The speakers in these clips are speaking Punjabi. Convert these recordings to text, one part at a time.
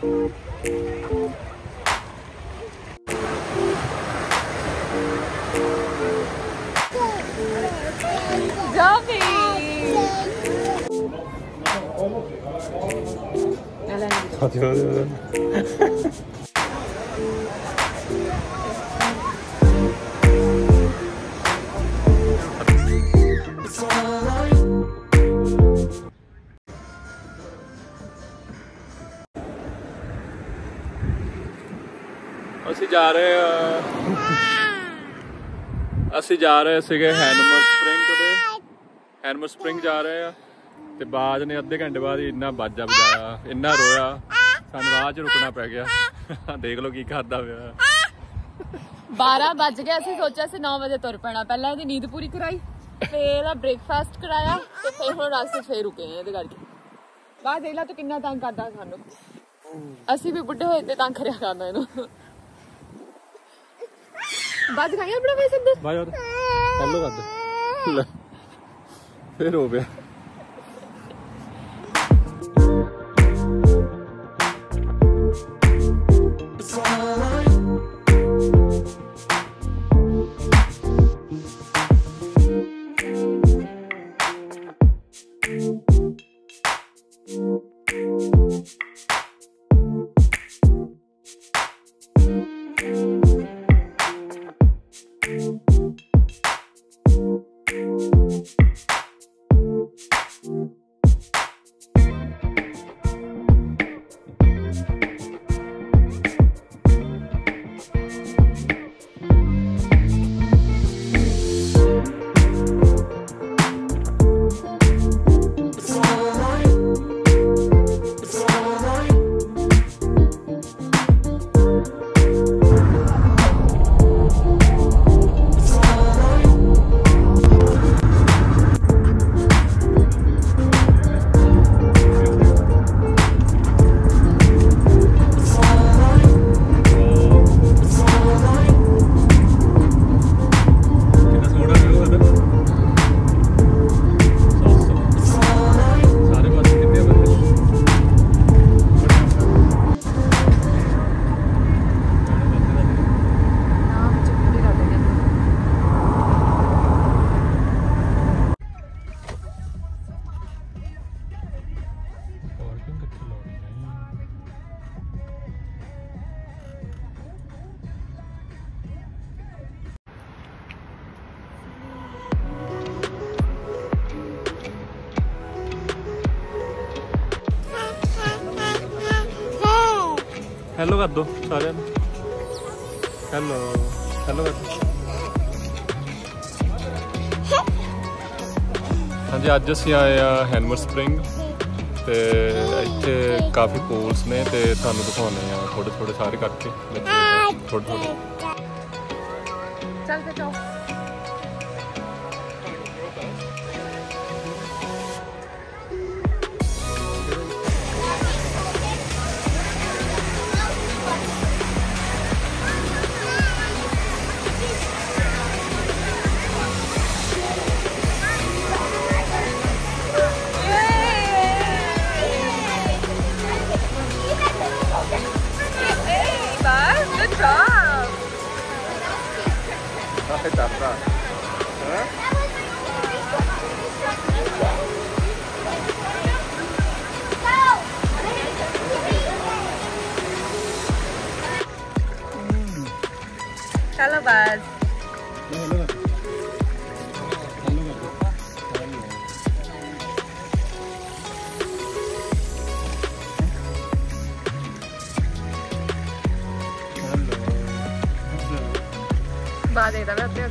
Dobby! ਜਾ ਰਹੇ ਆ। ਅਸੀਂ ਜਾ ਰਹੇ ਸੀਗੇ ਹੈਨਮਰ ਸਪ੍ਰਿੰਗ ਤੇ। ਹੈਨਮਰ ਸਪ੍ਰਿੰਗ ਜਾ ਰਹੇ ਆ। ਤੇ ਬਾਜ ਨੇ ਅੱਧੇ ਘੰਟੇ ਬਾਅਦ ਇੰਨਾ ਬਾਜਾ ਵਜਾਇਆ, ਇੰਨਾ ਰੋਇਆ। ਸਾਨੂੰ ਰਾਹ 'ਚ ਰੁਕਣਾ ਪੈ ਗਿਆ। ਦੇਖ ਲਓ ਕੀ ਕਰਦਾ ਪਿਆ। 12 ਵੱਜ ਗਏ, ਅਸੀਂ ਸੋਚਿਆ ਸੀ 9 ਵਜੇ ਤੁਰ ਪੈਣਾ। ਪਹਿਲਾਂ ਇਹਦੀ ਨੀਂਦ ਪੂਰੀ ਕਰਾਈ ਤੇ ਇਹਦਾ ਬ੍ਰੇਕਫਾਸਟ ਕਰਾਇਆ, ਤੇ ਫਿਰ ਹੁਣ ਰਸਤੇ ਫੇਰ ਰੁਕੇ ਆ ਇਹਦੇ ਕਰਕੇ। ਬਾਅਦ ਦੇਖ ਲਾ ਤੂੰ ਕਿੰਨਾ ਤੰਗ ਕਰਦਾ ਸਾਨੂੰ। ਅਸੀਂ ਵੀ ਬੁੱਢੇ ਹੋਏ ਤੇ ਤੰਗ ਕਰਿਆ ਕਰਨਾ ਇਹਨੂੰ। બાજુ ખાઈ આપણે ભાઈ સંદર ભાઈ ઓર ચાલો ગાદ લે ફેર ઓબે ਹੈਲੋ ਕਰ ਦੋ ਸਾਰਿਆਂ ਨੂੰ। ਹੈਲੋ ਹੈਲੋ ਕਰ। ਹਾਂਜੀ ਅੱਜ ਅਸੀਂ ਆਏ ਆ ਹੈਨਮਰ ਸਪ੍ਰਿੰਗ ਤੇ ਇੱਥੇ ਕਾਫੀ ਪੂਲਸ ਨੇ ਤੇ ਤੁਹਾਨੂੰ ਦਿਖਾਉਣੇ ਆ ਥੋੜੇ ਥੋੜੇ ਸਾਰੇ ਕਰਕੇ। ਥੋੜੇ ਥੋੜੇ ਚੱਲ ਤੇ ਜਾਓ। ganda lahat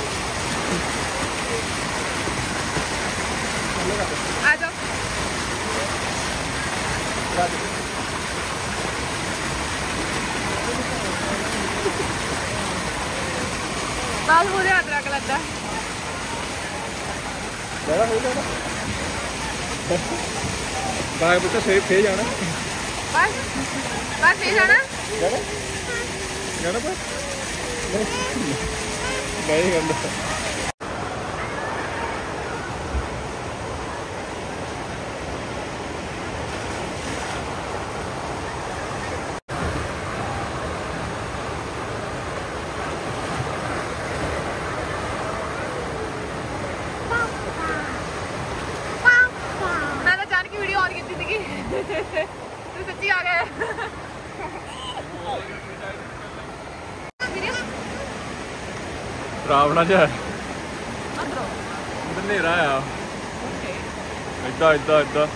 आ जाओ। बाल हो रहे अदरक लगता है ज़्यादा हो जाएगा बाग बच्चा सेब फ़ेज़ आना बस बस फ़ेज़ आना जाना? जाना बस नहीं। गए गंदा ਤੂੰ ਸੱਚੀ ਆ ਗਿਆ ਰਾਵਣਾ ਜਿਹਾ। ਅੰਦਰੋਂ। ਹਨੇਰਾ ਆ। ਏਦਾਂ ਏਦਾਂ ਏਦਾਂ।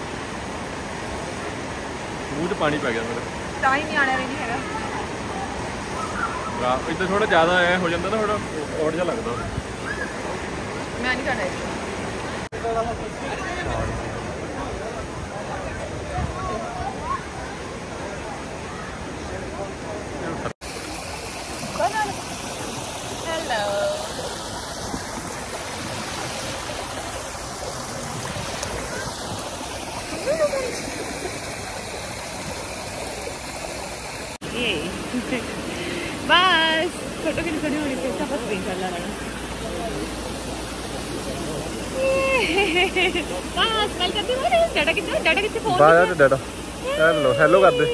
ਮੂੰਹ 'ਚ ਪਾਣੀ ਪੈ ਗਿਆ ਮੇਰੇ। ਤਾਂ ਹੀ ਨਹੀਂ ਆਣਾ ਨਹੀਂ ਹੈਗਾ। ਰਾ ਇੱਦਾਂ ਥੋੜਾ ਜ਼ਿਆਦਾ ਐ ਹੋ ਜਾਂਦਾ ਨਾ ਥੋੜਾ ਔੜ ਜਿਹਾ ਲੱਗਦਾ। ਮੈਂ ਨਹੀਂ ਕਰਨਾ ये बस फोटो के निकलने वाली फिर सब बस पेंट कर ला बस कल करते हो ना डाटा कितना डाटा कितने फोन बाहर डाटा डाटा हेलो हेलो कर दे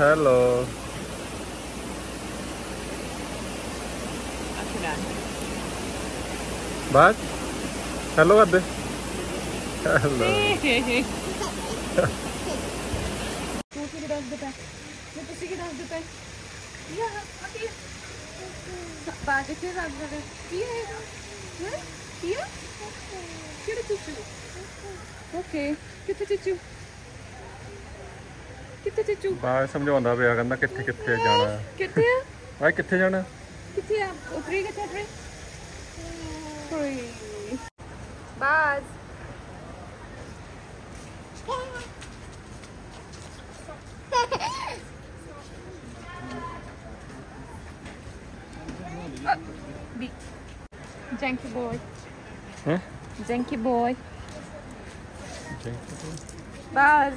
हेलो बात हेलो कर दे हेलो ਤੂੰ ਕੀ ਦੱਸ ਦਿੱਤਾ ਮੈਂ ਤੁਸੀਂ ਕੀ ਦੱਸ ਦਿੱਤਾ ਯਾ ਅਕੀ। ਬਾਤ ਕਿੱਥੇ ਦੱਸ ਦਿੱਤਾ ਕੀ ਹੈ ਹੈ? ਕੀ ਹੈ? ਕਿਹੜਾ ਚੁੱਚੂ? ਓਕੇ। ਕਿੱਥੇ ਚੁੱਚੂ? ਕਿੱਥੇ ਚੁੱਚੂ? ਬਾਇਆ ਸਮਝਾਉਂਦਾ ਪਿਆ ਕਹਿੰਦਾ ਕਿੱਥੇ ਕਿੱਥੇ ਜਾਣਾ ਹੈ। ਕਿੱਥੇ ਆ? ਬਾਈ ਕਿੱਥੇ ਜਾਣਾ ਕਿੱਥੇ ਆ? ਉਤਰੀ ਕਿੱਥੇ ਕੋਈ ਬਾਜ਼। Janky boy. ਹੈ Janky boy. Buzz.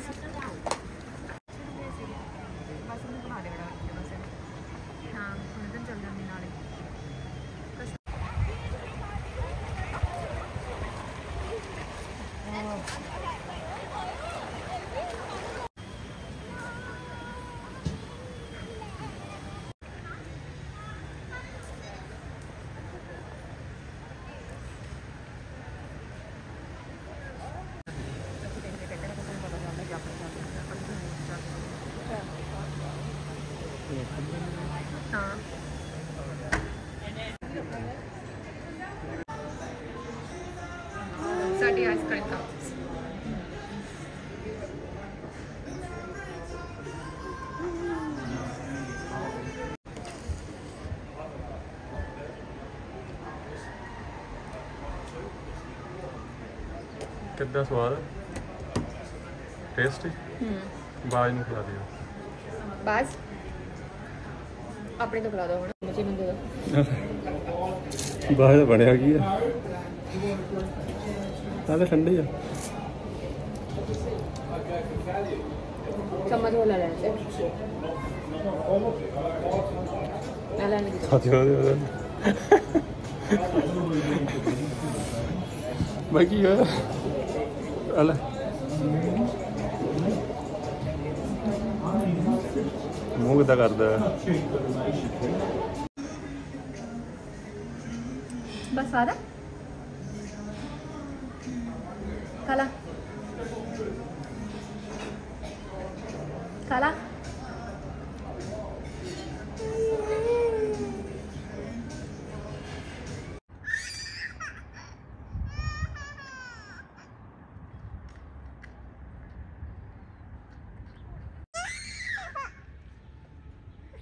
ਕਿੱਦਾਂ ਸਵਾਦ ਟੇਸਟੀ ਹੂੰ ਬਾਜ ਨੂੰ ਖਿਲਾ ਦਿਓ ਬਸ ਆਪਣੇ ਤੋਂ ਖਿਲਾ ਦੋ ਹੁਣ ਮੁਝੇ ਬੰਦੇ ਦਾ ਬਾਜ ਦਾ ਬਣਿਆ ਕੀ ਆ ਆ ਤਾਂ ਠੰਡੀ ਆ ਚਮਚ ਵਾਲਾ ਲੈਣਾ ਤੇ Ale... மூக்கு தான் கருது பஸ் ஆதா கலா கலா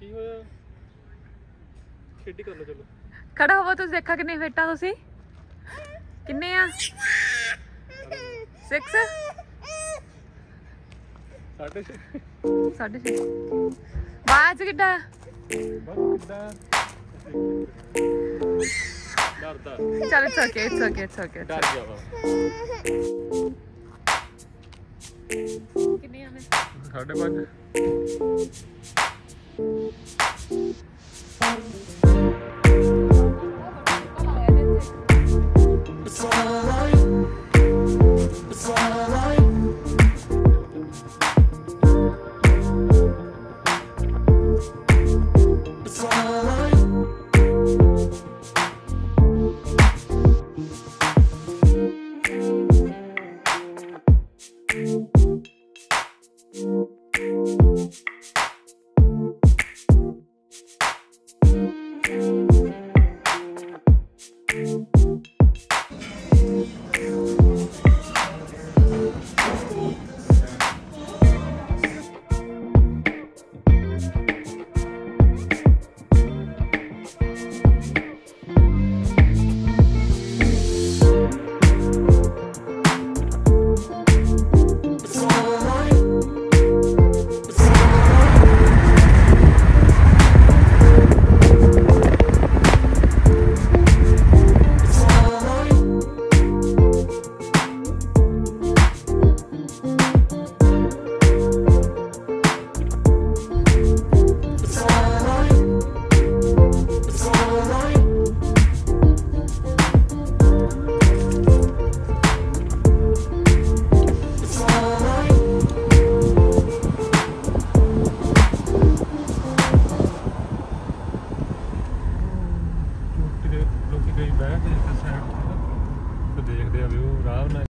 ਕੀ ਹੋਇਆ ਖੇਡੀ ਕਰ ਲੋ ਚਲੋ ਖੜਾ ਹੋਵੋ ਤੁਸੀਂ ਦੇਖਾ ਕਿੰਨੇ ਫੇਟਾ ਤੁਸੀਂ ਕਿੰਨੇ ਆ 6 ਸਾਡੇ ਛੇ ਸਾਢੇ 6 ਬਾਅਦ ਕਿੱਡਾ ਬਸ ਕਿੱਦਾਂ ਡਰਦਾ ਚਲ it's okay it's okay it's okay ਡਰ ਗਿਆ ਵਾ ਕਿੰਨੇ ਆਵੇਂ ਸਾਢੇ ਪੰਜ Thank you. ਕੇ ਬਹਿ ਕੇ ਸਾਈਡ ਤੇ ਦੇਖਦੇ ਆ ਵਿਊ ਆਰਾਮ ਨਾਲ